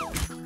you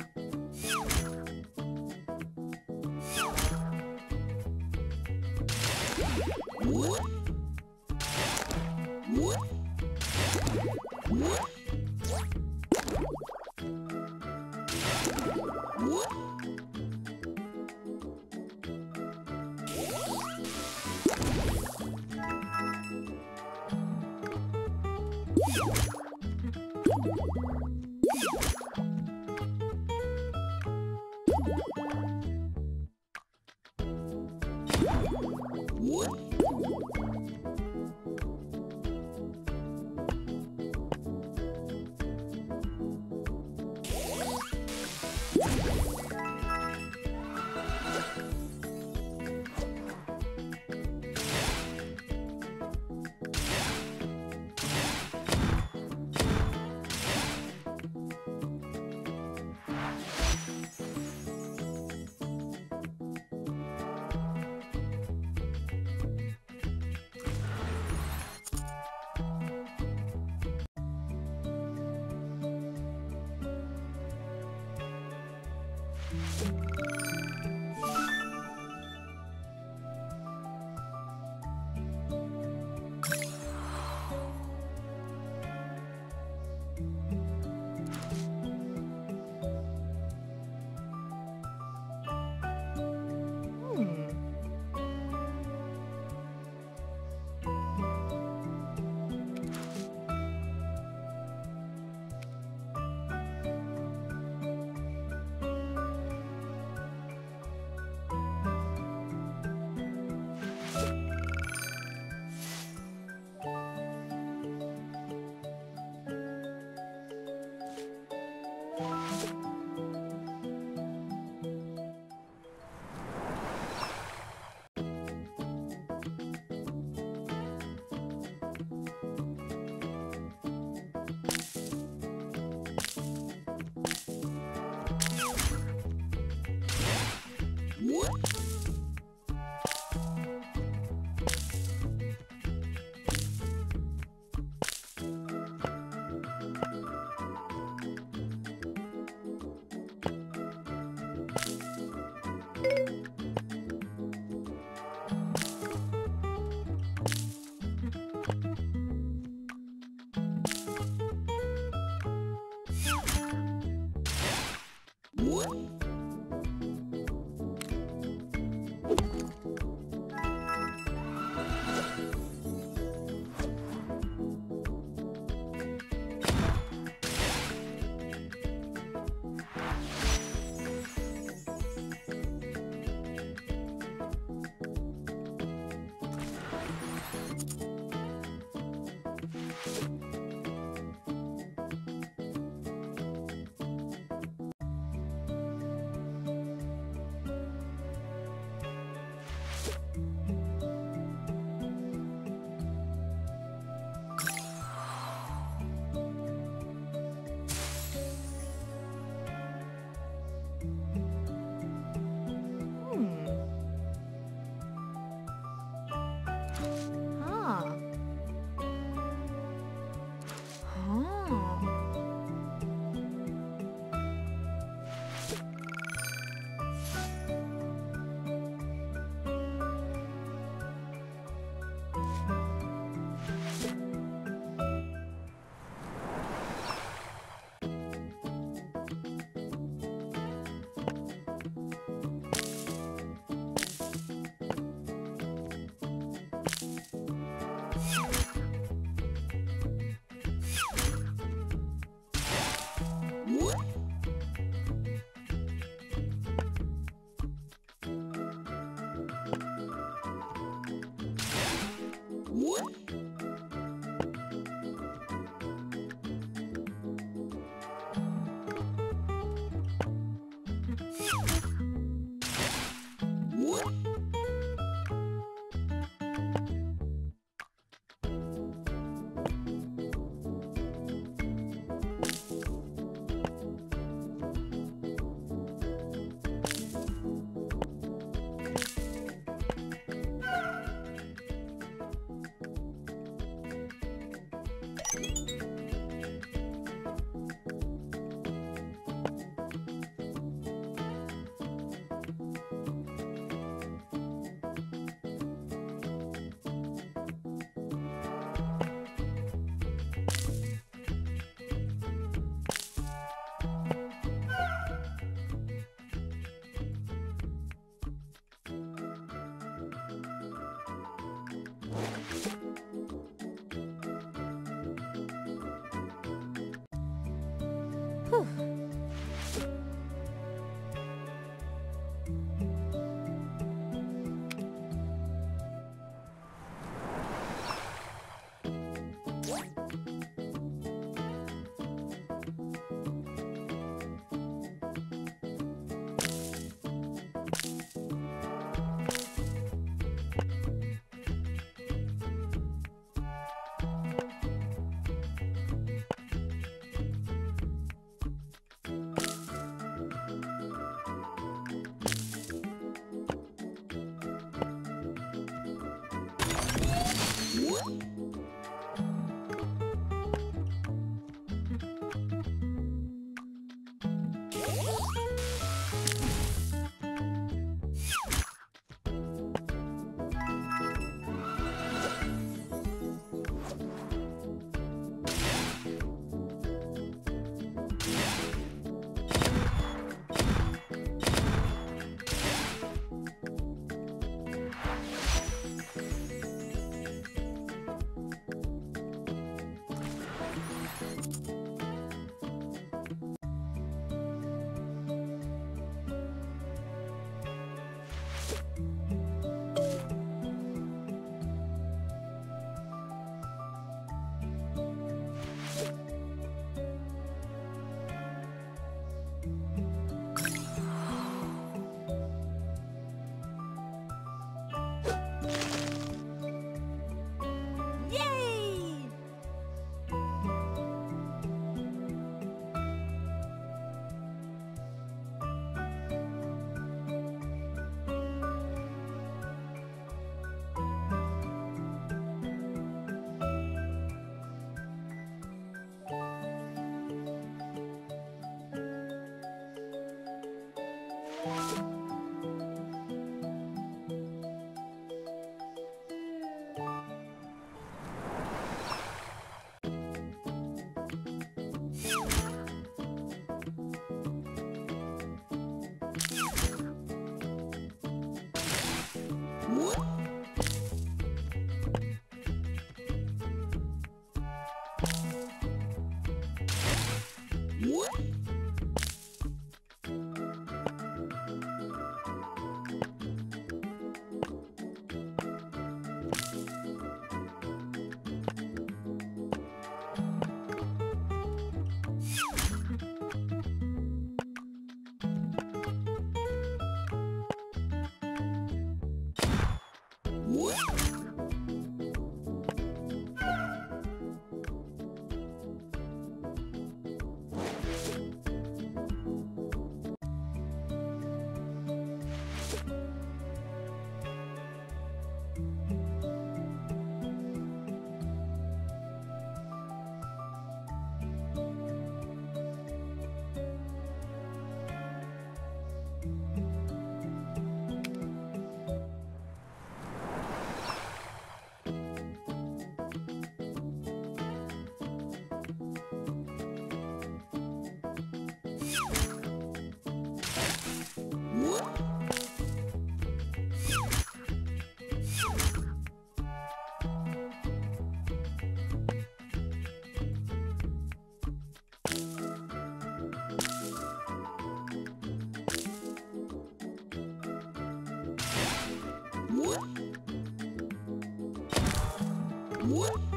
What?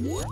What?